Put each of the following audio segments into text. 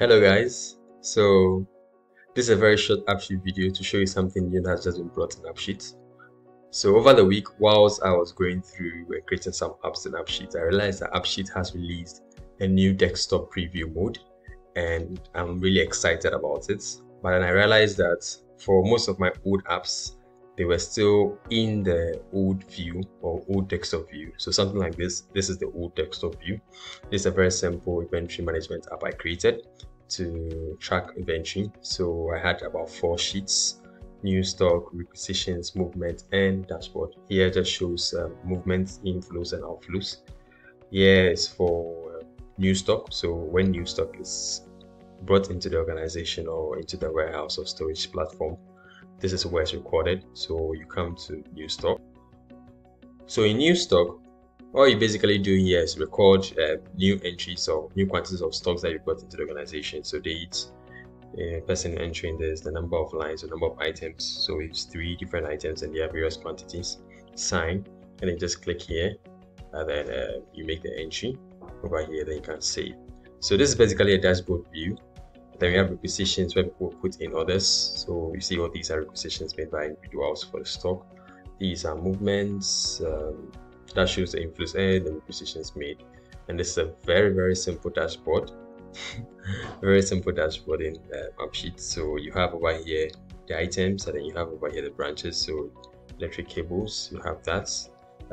Hello guys, so this is a very short AppSheet video to show you something new that has just been brought in AppSheet. So over the week, whilst I was going through and creating some apps in AppSheet, I realized that AppSheet has released a new desktop preview mode and I'm really excited about it. But then I realized that for most of my old apps, they were still in the old view or old desktop view. So something like this, this is the old desktop view. This is a very simple inventory management app I created to track inventory. So I had about four sheets, new stock, requisitions, movement, and dashboard. Here just shows uh, movements, inflows, and outflows. Here is for uh, new stock. So when new stock is brought into the organization or into the warehouse or storage platform, this is where it's recorded so you come to new stock so in new stock all you basically do here is record uh, new entries or new quantities of stocks that you've got into the organization. So date a person entering this the number of lines the number of items. So it's three different items and they have various quantities. Sign and then just click here and then uh, you make the entry. Over here then you can save so this is basically a dashboard view. Then we have requisitions where people put in orders. So you see all these are requisitions made by individuals for the stock. These are movements um, that shows the influence and the decisions made. And this is a very, very simple dashboard. very simple dashboard in uh, AppSheet. So you have over here the items and then you have over here the branches. So electric cables, you have that.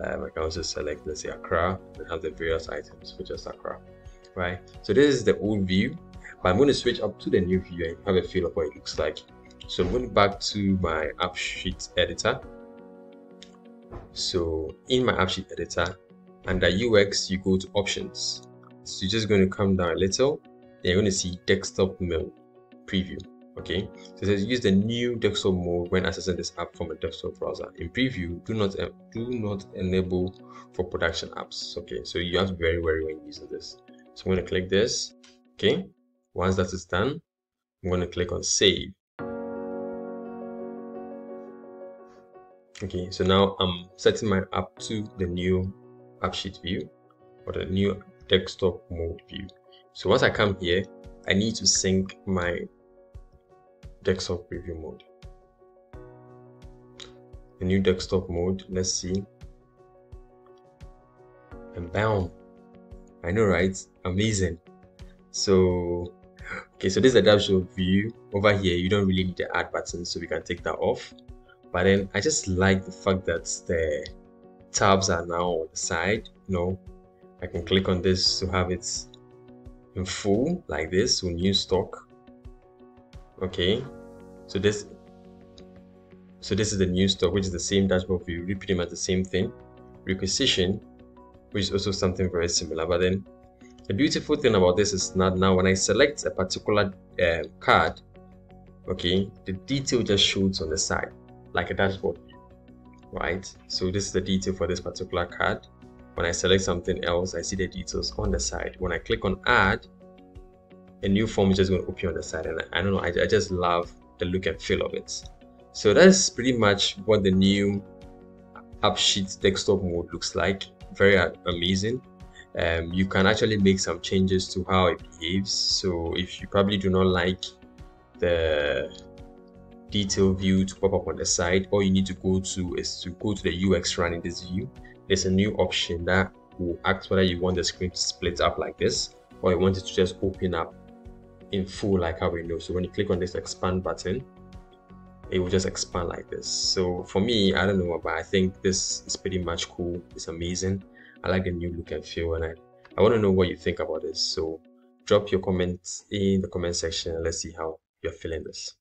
Um, I can also select, let's say, Accra and have the various items for just Accra, right? So this is the old view but I'm going to switch up to the new view and have a feel of what it looks like. So I'm going back to my AppSheet editor. So in my AppSheet editor, under UX, you go to options. So you're just going to come down a little, and you're going to see desktop mode preview. Okay, so it says use the new desktop mode when accessing this app from a desktop browser. In preview, do not do not enable for production apps. Okay, so you have to be very wary when using this. So I'm going to click this. Okay, once that is done, I'm going to click on save. Okay, so now I'm setting my app to the new AppSheet view or the new desktop mode view. So once I come here, I need to sync my desktop preview mode. The new desktop mode, let's see. And bam, I know, right? Amazing. So okay so this is a dashboard view over here you don't really need the add button so we can take that off but then i just like the fact that the tabs are now on the side you know. I can click on this to have it in full like this so new stock. Okay. So this so this is the new stock which is the same dashboard view pretty much the same thing. Requisition which is also something very similar. But then the beautiful thing about this is not now when I select a particular uh, card, okay, the detail just shows on the side like a dashboard, right? So this is the detail for this particular card. When I select something else, I see the details on the side. When I click on add, a new form is just going to appear on the side. And I, I don't know, I, I just love the look and feel of it. So that's pretty much what the new AppSheet desktop mode looks like. Very amazing um, you can actually make some changes to how it behaves. So if you probably do not like the detail view to pop up on the side, all you need to go to is to go to the UX running this view. There's a new option that will ask whether you want the screen to split up like this or you want it to just open up in full like how we know. So when you click on this expand button, it will just expand like this. So for me, I don't know, but I think this is pretty much cool. It's amazing. I like the new look and feel, and I, I want to know what you think about this. So drop your comments in the comment section and let's see how you're feeling this.